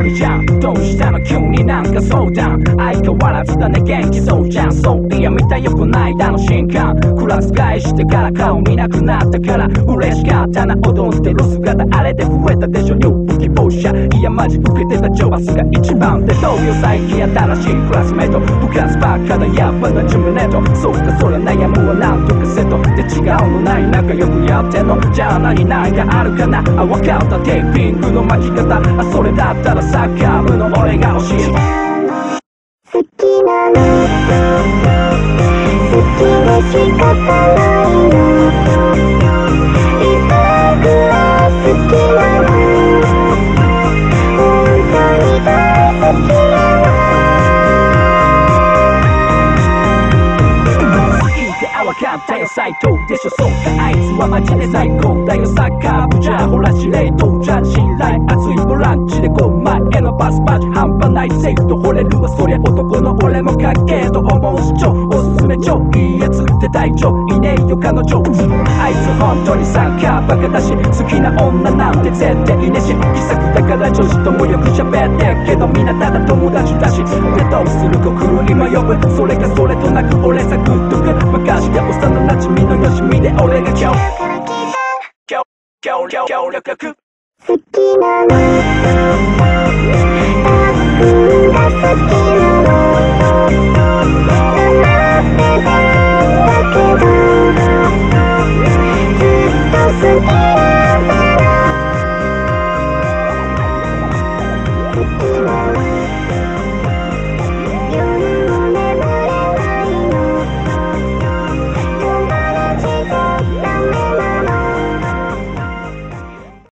ってない久しぶりじゃんどうしたの急になんか相談相変わらずだね元気そうじゃんそういや見たよくないだの瞬間クラス返してから顔見なくなったから嬉しかったな踊ってる姿あれで増えたでしょ入部希望者いやマジ受けてたジョバスが一番でどうよ最近新しいクラスメート部活ばっかだやっぱなジュムネートそうかそれ悩むはなんとかセットで違うのない仲良くやってんのじゃあ何何があるかなあ分かったテーピングの巻き方あそれだったらサッカー部の俺が教える好きなの。好きで仕方ないの。いくら好きなの。本当に大好きなの。好きであわかったよ斎藤でしょそうかあいつはマジで最高。だよサッカー部じゃほら司令塔。じゃ信頼熱いボランチで5枚へのパスパチ半端ないセーフと惚れるわそりゃ男の俺もかっけえと思うし超おすすめ超いいやつで大丈夫いねえよ彼女あいつ本当にサッカーバカだし好きな女なんて絶対いねえし気さくだから女子ともよく喋ってけどみんなただ友達だしでどうするか狂い迷うそれがそれとなく俺さグッとく任して幼馴染のよしみで俺が今日協力好きなの。って